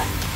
Yeah.